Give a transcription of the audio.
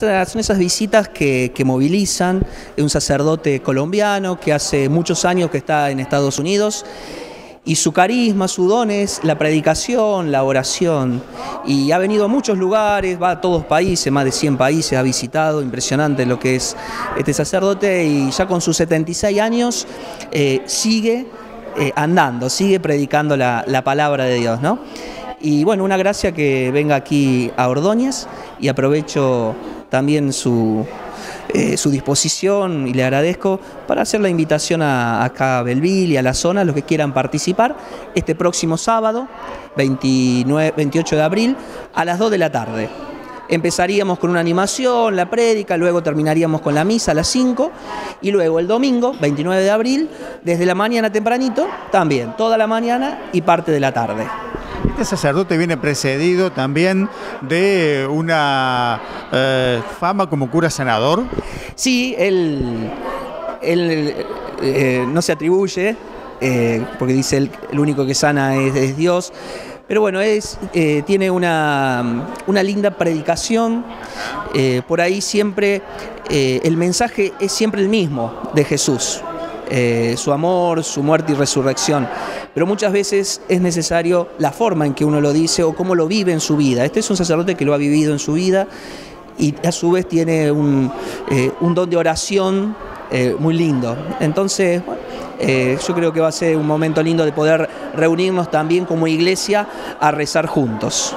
Son esas visitas que, movilizan un sacerdote colombiano que hace muchos años que está en Estados Unidos y su carisma, su don es la predicación, la oración. Y ha venido a muchos lugares, va a todos países, más de 100 países ha visitado, impresionante lo que es este sacerdote y ya con sus 76 años eh, sigue eh, andando, sigue predicando la, la palabra de Dios, ¿no? Y bueno, una gracia que venga aquí a Ordóñez y aprovecho también su, eh, su disposición y le agradezco para hacer la invitación a, acá a Belville y a la zona, los que quieran participar, este próximo sábado, 29, 28 de abril, a las 2 de la tarde. Empezaríamos con una animación, la prédica, luego terminaríamos con la misa a las 5 y luego el domingo, 29 de abril, desde la mañana tempranito, también, toda la mañana y parte de la tarde. Este sacerdote viene precedido también de una eh, fama como cura sanador. Sí, él, eh, no se atribuye, eh, porque dice él, el único que sana es, Dios. Pero bueno, es, tiene una, una, linda predicación. por ahí siempre el mensaje es siempre el mismo de Jesús. Su amor, su muerte y resurrección pero muchas veces es necesario la forma en que uno lo dice o cómo lo vive en su vida. Este es un sacerdote que lo ha vivido en su vida y a su vez tiene un, eh, don de oración eh, muy lindo. Entonces, eh, yo creo que va a ser un momento lindo de poder reunirnos también como iglesia a rezar juntos.